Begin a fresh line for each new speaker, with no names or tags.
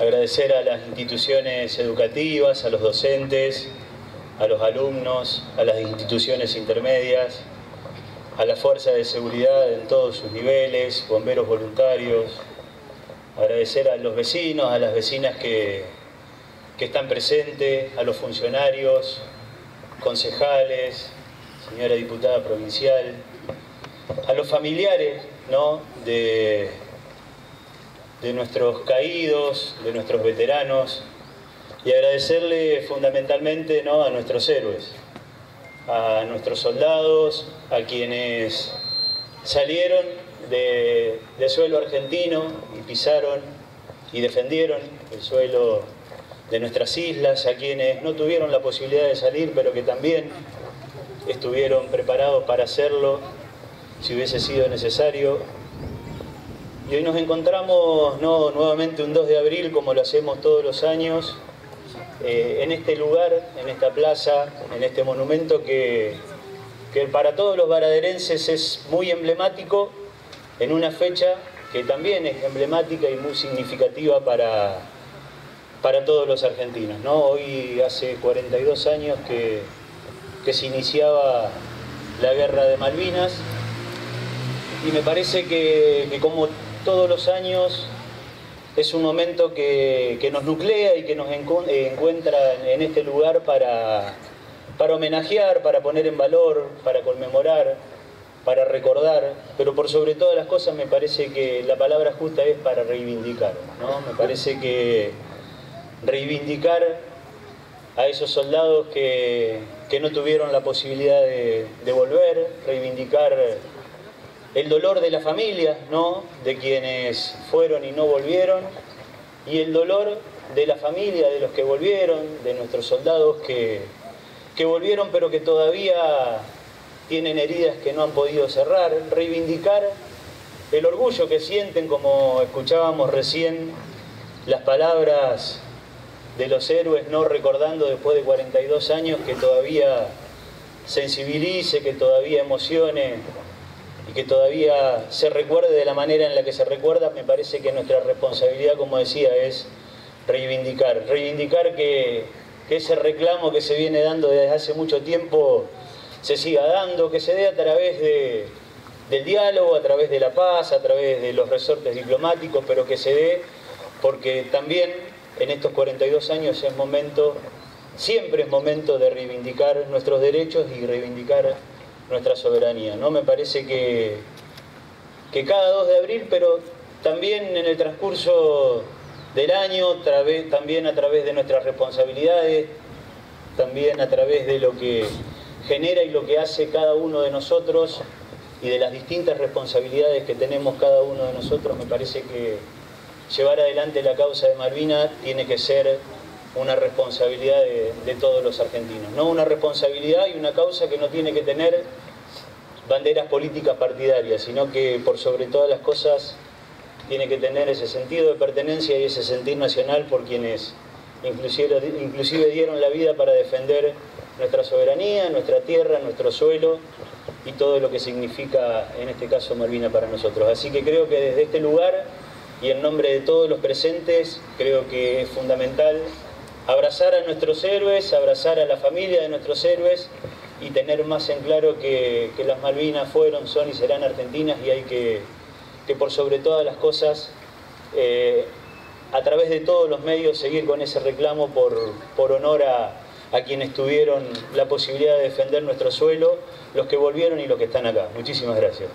agradecer a las instituciones educativas, a los docentes, a los alumnos, a las instituciones intermedias, a la fuerza de seguridad en todos sus niveles, bomberos voluntarios, agradecer a los vecinos, a las vecinas que, que están presentes, a los funcionarios, concejales, señora diputada provincial, a los familiares ¿no? de, de nuestros caídos, de nuestros veteranos, y agradecerle fundamentalmente ¿no? a nuestros héroes, a nuestros soldados, a quienes salieron de, suelo argentino y pisaron y defendieron el suelo de nuestras islas, a quienes no tuvieron la posibilidad de salir, pero que también estuvieron preparados para hacerlo si hubiese sido necesario. Y hoy nos encontramos ¿no? nuevamente un 2 de abril, como lo hacemos todos los años, eh, en este lugar, en esta plaza, en este monumento que, que para todos los varaderenses es muy emblemático, en una fecha que también es emblemática y muy significativa para, para todos los argentinos. ¿no? Hoy hace 42 años que, que se iniciaba la guerra de Malvinas y me parece que, que como todos los años es un momento que, nos nuclea y que nos encuentra en este lugar para, para homenajear, para poner en valor, para conmemorar, para recordar, pero por sobre todas las cosas me parece que la palabra justa es para reivindicar. ¿no? Me parece que reivindicar a esos soldados que, que no tuvieron la posibilidad de, de volver, reivindicar el dolor de la familia, ¿no? de quienes fueron y no volvieron, y el dolor de la familia, de los que volvieron, de nuestros soldados que, que volvieron pero que todavía tienen heridas que no han podido cerrar, reivindicar el orgullo que sienten, como escuchábamos recién, las palabras de los héroes, no recordando después de 42 años que todavía sensibilice, que todavía emocione y que todavía se recuerde de la manera en la que se recuerda, me parece que nuestra responsabilidad, como decía, es reivindicar. Reivindicar que, ese reclamo que se viene dando desde hace mucho tiempo se siga dando, que se dé a través de, del diálogo, a través de la paz, a través de los resortes diplomáticos, pero que se dé porque también en estos 42 años es momento, siempre es momento de reivindicar nuestros derechos y reivindicar nuestra soberanía. ¿no? Me parece que, que cada 2 de abril, pero también en el transcurso del año, también a través de nuestras responsabilidades, también a través de lo que genera y lo que hace cada uno de nosotros y de las distintas responsabilidades que tenemos cada uno de nosotros, me parece que llevar adelante la causa de Malvinas tiene que ser una responsabilidad de, de, todos los argentinos, no una responsabilidad y una causa que no tiene que tener banderas políticas partidarias, sino que por sobre todas las cosas tiene que tener ese sentido de pertenencia y ese sentir nacional por quienes inclusive, dieron la vida para defender nuestra soberanía, nuestra tierra, nuestro suelo y todo lo que significa en este caso Malvina para nosotros. Así que creo que desde este lugar y en nombre de todos los presentes creo que es fundamental abrazar a nuestros héroes, abrazar a la familia de nuestros héroes y tener más en claro que, las Malvinas fueron, son y serán argentinas y hay que, que por sobre todas las cosas, eh, a través de todos los medios, seguir con ese reclamo por, por honor a, a quienes tuvieron la posibilidad de defender nuestro suelo, los que volvieron y los que están acá. Muchísimas gracias.